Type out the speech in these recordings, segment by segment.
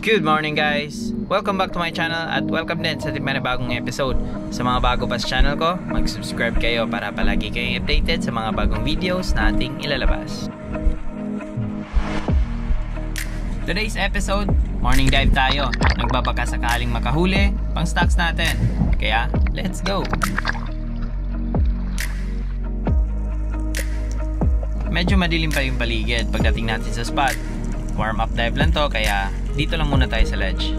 Good morning guys! Welcome back to my channel at welcome din sa na bagong episode. Sa mga bago pa sa channel ko, mag-subscribe kayo para palagi kayong updated sa mga bagong videos na ating ilalabas. Today's episode, morning dive tayo. Nagbabaka sakaling makahuli, pang stocks natin. Kaya, let's go! Medyo madilim pa yung paligid pagdating natin sa spot. Warm up dive lang to kaya dito lang muna tayo sa ledge.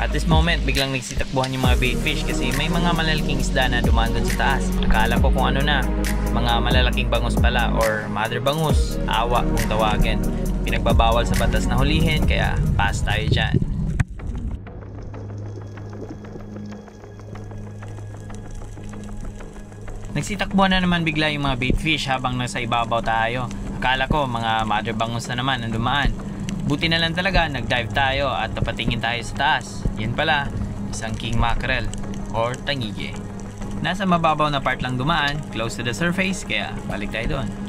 At this moment, biglang nagsitakbuhan yung mga bait fish kasi may mga malalaking isda na dumaan dun sa taas. Akala ko kung ano na, mga malalaking bangus pala or mother bangus, awa kung tawagin. Pinagbabawal sa batas na hulihin kaya pass tayo dyan. Nagsitakbuhan na naman bigla yung mga bait fish habang nasa ibabaw tayo. Akala ko mga mother bangus na naman ang dumaan. Buti na lang talaga nag-dive tayo at napatingin tayo sa taas. Yan pala, isang king mackerel or tangige. Nasa mababaw na part lang dumaan, close to the surface, kaya balik tayo doon.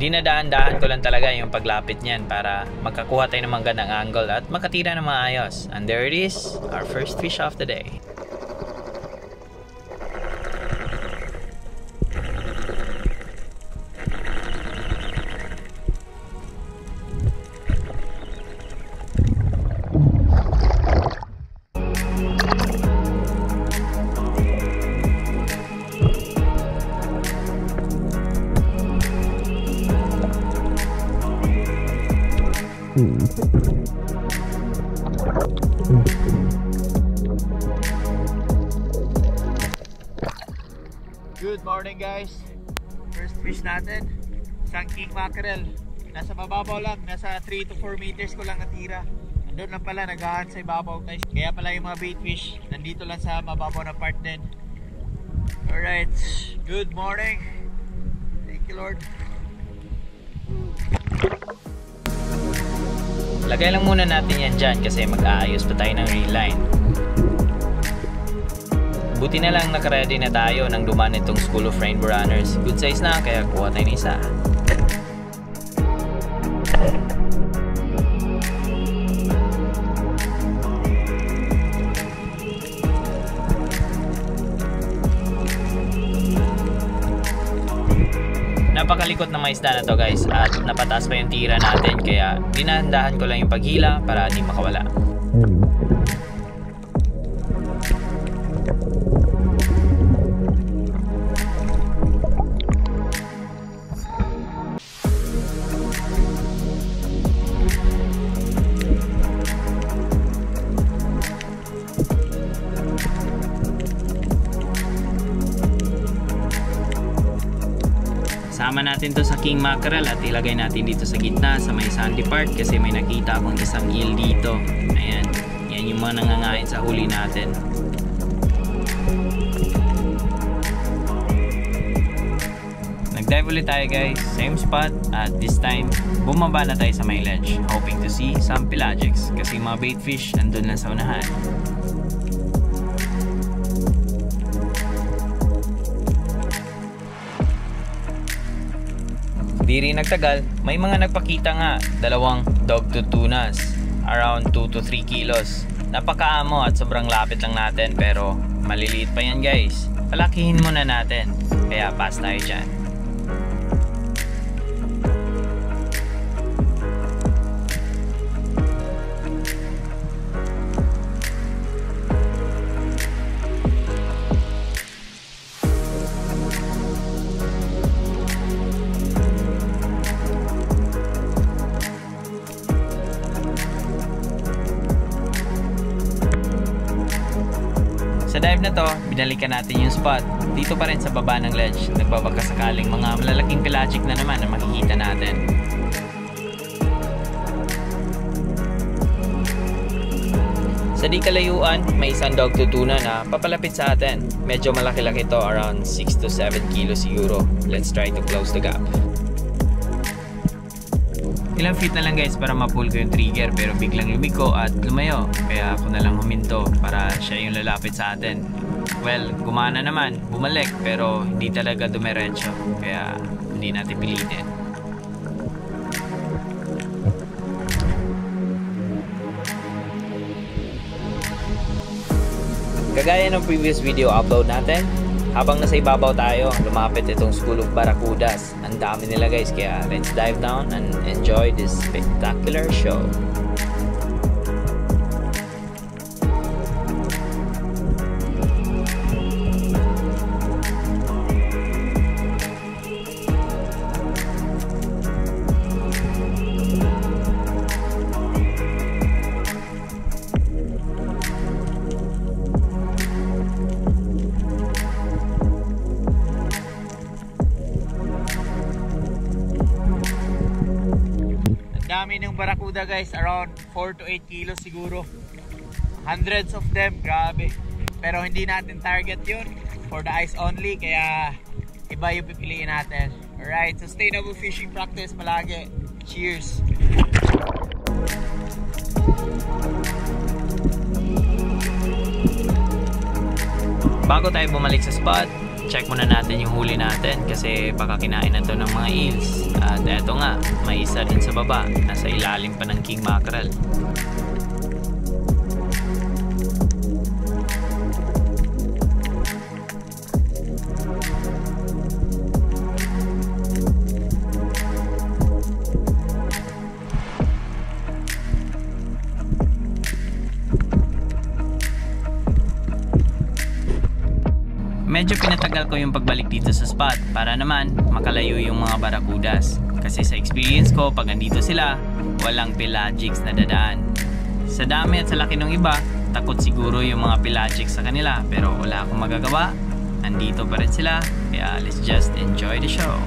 Dinadaan-daan ko lang talaga yung paglapit niyan para makakuha tayo ng magandang angle at makatira ng maayos. And there it is, our first fish of the day. Good morning guys. First fish natin Isang king mackerel. Nasa mababaw lang Nasa 3 to 4 meters ko lang natira. Andun lang pala nagahan sa ibabaw guys. Kaya pala yung mga bait fish Nandito lang sa mababaw na part din. Alright Good morning. Thank you Lord. Lagay lang muna natin yan dyan kasi mag-aayos pa tayo ng reel line Buti na lang nakaready na tayo nang dumaan itong School of Rainbow Runners. Good size na kaya kuha tayo ng isa. Napakalikot na may isda na to guys at napataas pa yung tira natin kaya dinahandahan ko lang yung paghila para di makawala. Natin to sa king mackerel at ilagay natin dito sa gitna sa may sandy part kasi may nakita akong isang eel dito. Ayan, yan yung mga nangangain sa huli natin. Nag-dive ulit tayo guys, same spot at this time bumaba na tayo sa may ledge hoping to see some pelagics kasi mga bait fish nandun lang sa unahan. Di rin nagtagal, may mga nagpakita nga, dalawang dog to tunas, around 2 to 3 kilos. Napakaamo at sobrang lapit lang natin pero maliliit pa yan guys. Palakihin muna natin, kaya pass tayo dyan. Binalikan natin yung spot. Dito pa rin sa baba ng ledge. Nagbabaka sakaling mga malalaking pelagic na naman ang makikita natin. Sa di kalayuan, may isang dog tutuna na papalapit sa atin. Medyo malaki-laki to, around 6 to 7 kilos siguro. Let's try to close the gap. Ilang feet na lang guys para ma-pull ko yung trigger pero biglang lumiko at lumayo. Kaya ako na lang huminto para siya yung lalapit sa atin. Well, gumana naman, bumalik pero hindi talaga dumiretso. Kaya hindi natin pilitin. Kagaya ng previous video upload natin, habang nasa ibabaw tayo, lumapit itong School of Barracudas. Ang dami nila guys, kaya let's dive down and enjoy this spectacular show. Guys, around 4 to 8 kilos siguro. Hundreds of them, grabe. Pero hindi natin target yun for the eyes only, kaya iba yung pipiliin natin. Alright, sustainable fishing practice palagi. Cheers! Bago tayo bumalik sa spot, check muna natin yung huli natin kasi baka kinain na to ng mga eels. At eto nga, may isa din sa baba, nasa ilalim pa ng king mackerel. Medyo pinatagal ko yung pagbalik dito sa spot para naman makalayo yung mga barakudas. Kasi sa experience ko, pag andito sila, walang pelagics na dadaan. Sa dami at sa laki ng iba, takot siguro yung mga pelagics sa kanila pero wala akong magagawa. Andito pa rin sila, kaya let's just enjoy the show.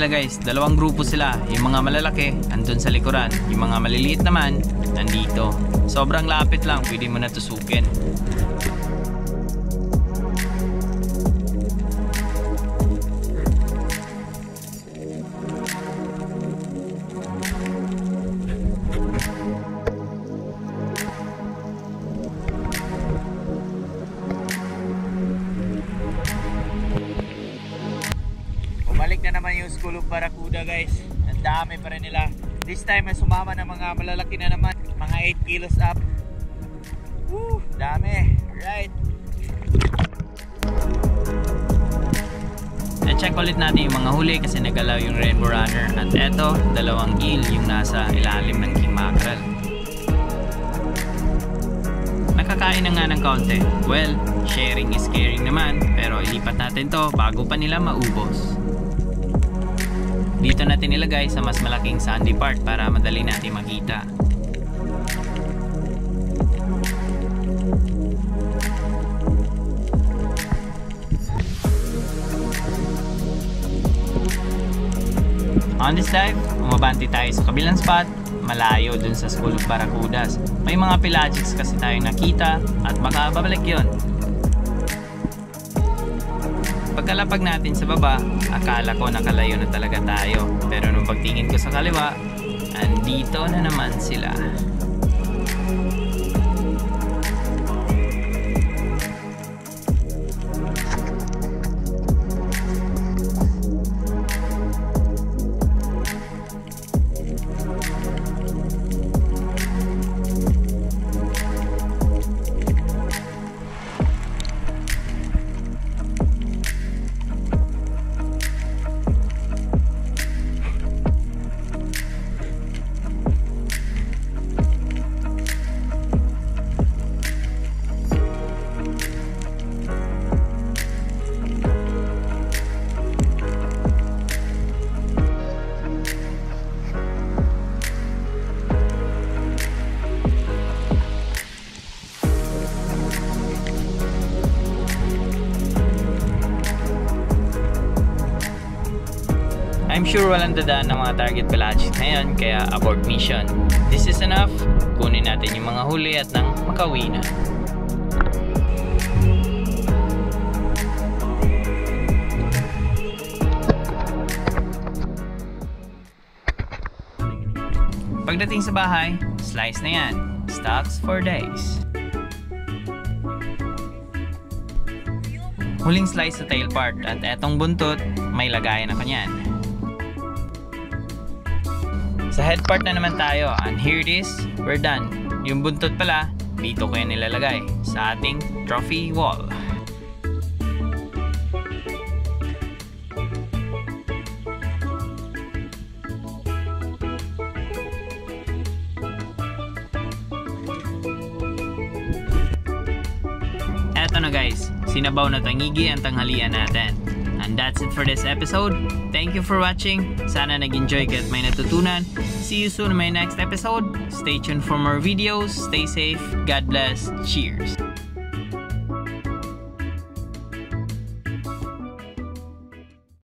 Nila guys, dalawang grupo sila. Yung mga malalaki, andun sa likuran. Yung mga maliliit naman, nandito. Sobrang lapit lang, pwede mo na guys. Ang dami pa rin nila. This time may sumama ng mga malalaki na naman. Mga 8 kilos up. Woo! Dami. Right. Na-check ulit natin yung mga huli kasi nagalaw yung rainbow runner. At eto, dalawang eel yung nasa ilalim ng king mackerel. Nakakain na nga ng kaunti. Well, sharing is caring naman. Pero ilipat natin to bago pa nila maubos. Dito natin ilagay sa mas malaking sandy part para madali natin makita. On this dive, umabanti tayo sa kabilang spot, malayo dun sa School of Barracudas. May mga pelagics kasi tayong nakita at baka babalik yon. Pagkalapag natin sa baba, akala ko nakalayo na talaga tayo. Pero nung pagtingin ko sa kaliwa, andito na naman sila. Sure walang dadaan ng mga target pelagic ngayon kaya abort mission. This is enough. Kunin natin yung mga huli at nang makauwi na. Pagdating sa bahay, slice na yan. Stocks for days. Huling slice sa tail part at etong buntot, may lagayan ako niyan. Sa head part na naman tayo and here it is, we're done. Yung buntot pala, dito ko yan nilalagay sa ating trophy wall. Eto na guys, sinabaw na tangigi ang tanghalian natin. And that's it for this episode. Thank you for watching. Sana nag-enjoy ka at may natutunan. See you soon in my next episode. Stay tuned for more videos. Stay safe. God bless. Cheers.